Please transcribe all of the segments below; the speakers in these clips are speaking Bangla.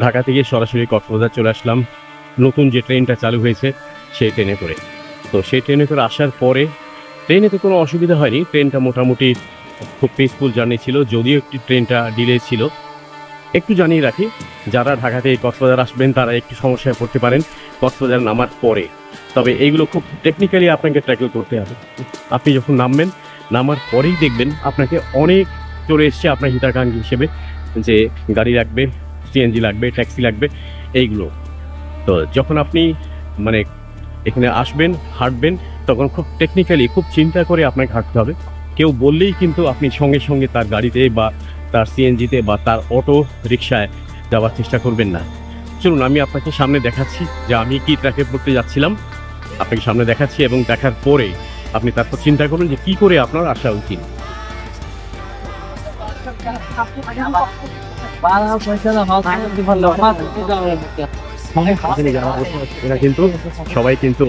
ঢাকা থেকে সরাসরি কক্সবাজার চলে আসলাম। নতুন যে ট্রেনটা চালু হয়েছে, সেই ট্রেনে করে। তো সেই ট্রেনে করে আসার পরে, ট্রেনে তো কোনো অসুবিধা হয়নি। ট্রেনটা মোটামুটি খুব পিসফুল জার্নি ছিল, যদিও একটি ট্রেনটা ডিলে ছিল। একটু জানিয়ে রাখি, যারা ঢাকা থেকে কক্সবাজার আসবেন, তারা একটু সমস্যায় পড়তে পারেন কক্সবাজার নামার পরে। তবে এইগুলো খুব টেকনিক্যালি আপনাকে ট্র্যাকেল করতে হবে। আপনি যখন নামবেন, নামার পরেই দেখবেন আপনাকে অনেক চলে এসছে আপনার হিতাকাঙ্ক্ষী হিসেবে, যে গাড়ি লাগবে সিএনজি লাগবে, ট্যাক্সি লাগবে, এইগুলো। তো যখন আপনি মানে এখানে আসবেন, হাঁটবেন, তখন খুব টেকনিক্যালি খুব চিন্তা করে আপনাকে হাঁটতে হবে। কেউ বললেই কিন্তু আপনি সঙ্গে সঙ্গে তার গাড়িতে বা তার সিএনজিতে বা তার অটো রিক্সায় যাওয়ার চেষ্টা করবেন না। চলুন, আমি আপনাকে সামনে দেখাচ্ছি যে আমি কি ট্র্যাকে পড়তে যাচ্ছিলাম। আপনাকে সামনে দেখাচ্ছি এবং দেখার পরে আপনি তারপর চিন্তা করুন যে কি করে আপনার আসা উচিত। এরা কিন্তু সবাই কিন্তু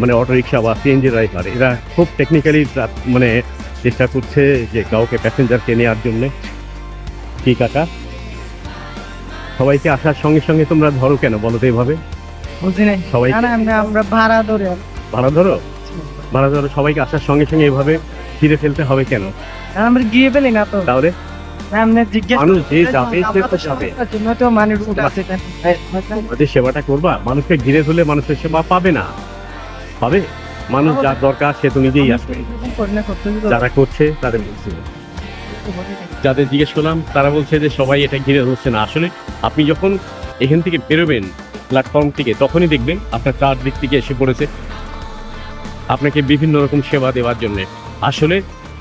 মানে অটো রিক্সা বা সিএনজি ড্রাইভার এরা খুব টেকনিক্যালি মানে চেষ্টা করছে যে কাউকে প্যাসেঞ্জারকে নেওয়ার জন্য। কি কাকা? সবাইকে আসার সঙ্গে সঙ্গে তোমরা ধরো কেন? বলো তো এইভাবে সবাই আমরা ভাড়া ধরে। ভাড়া ধরো? ভাড়া ধরো সবাইকে আসার সঙ্গে সঙ্গে এইভাবে ঘিরে ফেলতে হবে কেন? আমরা গিয়ে পেলি না তো। তাহলে? আমরা জিজ্ঞেস মানুষ যে যাবে সে তো যাবে। জন্য তো মানুষ আছে যে সেবাটা করবা। মানুষকে ঘিরে ধরলে মানুষের সেবা পাবে না। পাবে? মানুষ যার দরকার সে তো নিজেই আসবে। যারা করছে তাদের বলছি যাদের জিজ্ঞেস করলাম তারা বলছে যে সবাই এটা ঘিরে ধরছে না। আসলে আপনি যখন এখান থেকে বেরোবেন প্ল্যাটফর্ম থেকে তখনই দেখবেন আপনার চার দিক থেকে এসে পড়েছে। আপনাকে বিভিন্ন রকম সেবা দেওয়ার জন্য। আসলে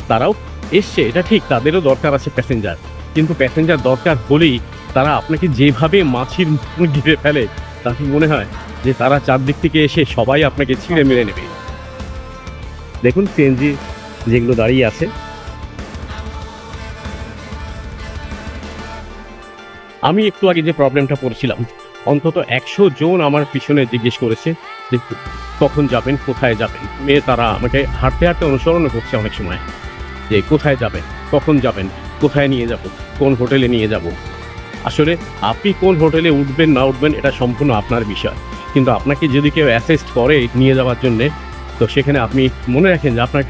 তারাও এসছে, এটা ঠিক, তাদেরও দরকার আছে প্যাসেঞ্জার কিন্তু প্যাসেঞ্জার দরকার হলেই তারা আপনাকে যেভাবে মাছির ঘিরে ফেলে, তাতে মনে হয় যে তারা চারদিক থেকে এসে সবাই আপনাকে ছিঁড়ে মেরে নেবে। দেখুন সিএনজি যেগুলো দাঁড়িয়ে আছে। আমি একটু আগে যে প্রবলেমটা পড়ছিলাম, অন্তত একশো জন আমার পিছনে জিজ্ঞেস করেছে যে কখন যাবেন, কোথায় যাবেন। মেয়ে তারা আমাকে হাঁটতে হাঁটতে অনুসরণ করছে অনেক সময়। যে কোথায় যাবেন কখন যাবেন কোথায় নিয়ে যাব কোন হোটেলে নিয়ে যাব। আসলে আপনি কোন হোটেলে উঠবেন না উঠবেন এটা সম্পূর্ণ আপনার বিষয়। কিন্তু আপনাকে যদি কেউ অ্যাসেস্ট করে নিয়ে যাওয়ার জন্যে তো সেখানে আপনি মনে রাখেন যে আপনার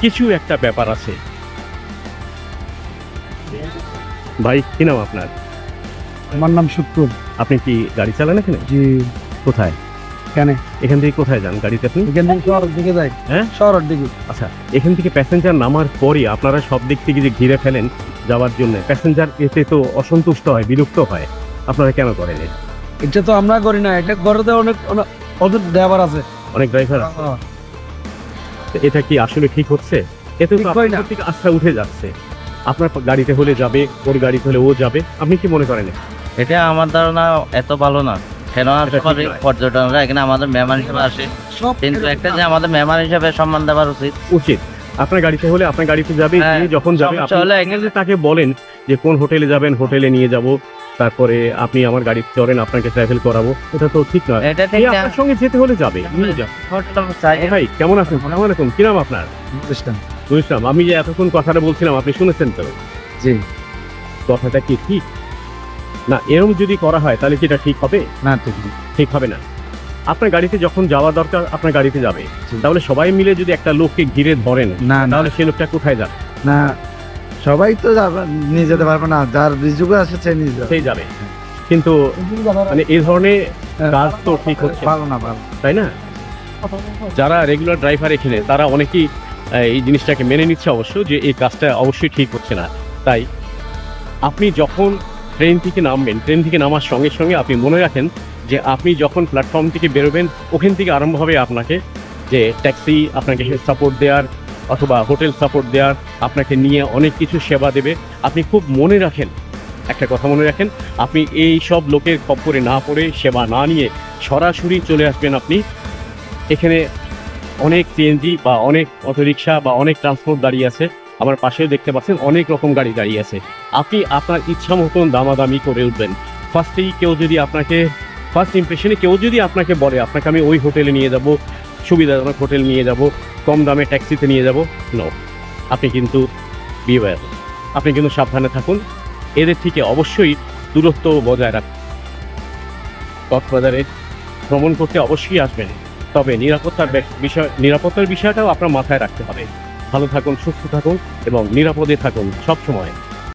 কিছু একটা ব্যাপার আছে। ভাই কি নাম আপনার? আমার নাম শুক্কুর আপনি কি গাড়ি চালান এখানে? জি। কোথায়? কেন? এখান থেকে কোথায় যান গাড়িতে আপনি? এখান থেকে শহরের দিকে যাই। হ্যাঁ? শহরের দিকে। আচ্ছা এখান থেকে প্যাসেঞ্জার নামার পরই আপনারা সব দিক থেকে যে ঘিরে ফেলেন যাওয়ার জন্য প্যাসেঞ্জার এতে তো অসন্তুষ্ট হয় বিরক্ত হয়। আপনারা কেন করেন এটা? তো আমরা করি না এটা ঘরে অনেক অনেক- ড্রাইভার আছে। অনেক ড্রাইভার আছে? এটা কি আসলে ঠিক হচ্ছে? এতে তো না। আপনার থেকে আস্থা উঠে যাচ্ছে। আপনার গাড়িতে হলে যাবে ওর গাড়িতে হলে ও যাবে। আপনি কি মনে করেন এটা আমার ধারণা এত ভালো না। সবাই নয়। এখানে আমাদের মেহমান হিসেবে আসে। কিন্তু একটা যে আমাদের মেহমান হিসেবে সম্মান দেওয়া উচিত। উচিত। আপনার গাড়িতে হলে আপনার গাড়িতে যাবে হ্যাঁ, যখন যাবে আপনি তাকে বলেন যে কোন হোটেলে যাবেন? হোটেলে নিয়ে যাব। তারপরে আপনি আমার গাড়িতে চড়েন আপনাকে ট্রাভেল করাবো। এটা তো ঠিক নয়। এটা ঠিক আপনার সঙ্গে যেতে হলে যাবে? এ ভাই কেমন আছেন? সালাম আলাইকুম কি নাম আপনার? বুঝলাম আমি যে এতক্ষণ কথাটা বলছিলাম আপনি শুনেছেন তো? জি। কথাটা কি ঠিক? না এরকম যদি করা হয় তাহলে কি এটা ঠিক হবে? না ঠিক নেই। ঠিক হবে না। আপনার গাড়িতে যখন যাওয়া দরকার আপনার গাড়িতে যাবে। তাহলে সবাই মিলে যদি একটা লোককে ঘিরে ধরেন না না। তাহলে সে লোকটা কোথায় যাবে? না সবাই তো যাবে নিয়ে যেতে পারবে না। যার রিজুকে আছে সে নিয়ে যাবে। সেই যাবে। কিন্তু মানে এই ধরনের কাজ তো ঠিক হচ্ছে না, ভালো না ভালো। তাই না? যারা রেগুলার ড্রাইভার এখানে তারা অনেকেই আহ, এই জিনিসটাকে মেনে নিচ্ছে অবশ্য যে এই কাজটা অবশ্যই ঠিক হচ্ছে না। তাই আপনি যখন ট্রেন থেকে নামবেন ট্রেন থেকে নামার সঙ্গে সঙ্গে আপনি মনে রাখেন যে আপনি যখন প্ল্যাটফর্ম থেকে বেরোবেন, ওখান থেকে আরম্ভ হবে আপনাকে যে ট্যাক্সি আপনাকে সাপোর্ট দেওয়ার অথবা হোটেল সাপোর্ট দেওয়ার, আপনাকে নিয়ে অনেক কিছু সেবা দেবে। আপনি খুব মনে রাখেন, একটা কথা মনে রাখেন, আপনি এই সব লোকের খপ্পরে না পড়ে, সেবা না নিয়ে সরাসরি চলে আসবেন আপনি। এখানে অনেক সিএনজি বা অনেক অটোরিকশা বা অনেক ট্রান্সপোর্ট দাঁড়িয়ে আছে। আমার পাশে দেখতে পাচ্ছেন অনেক রকম গাড়ি দাঁড়িয়ে আছে। আপনি আপনার ইচ্ছা মতন দামাদামি করে উঠবেন। ফার্স্টেই কেউ যদি আপনাকে ফার্স্ট ইমপ্রেশনে কেউ যদি আপনাকে বলে, আপনাকে আমি ওই হোটেলে নিয়ে যাব, সুবিধাজনক হোটেল নিয়ে যাব, কম দামে ট্যাক্সিতে নিয়ে যাব নো আপনি কিন্তু বিওয়ার আপনি কিন্তু সাবধানে থাকুন। এদের থেকে অবশ্যই দূরত্ব বজায় রাখুন। কক্সবাজারে ভ্রমণ করতে অবশ্যই আসবেন। তবে নিরাপত্তার বিষয় নিরাপত্তার বিষয়টাও আপনার মাথায় রাখতে হবে। ভালো থাকুন সুস্থ থাকুন এবং নিরাপদে থাকুন সব সময়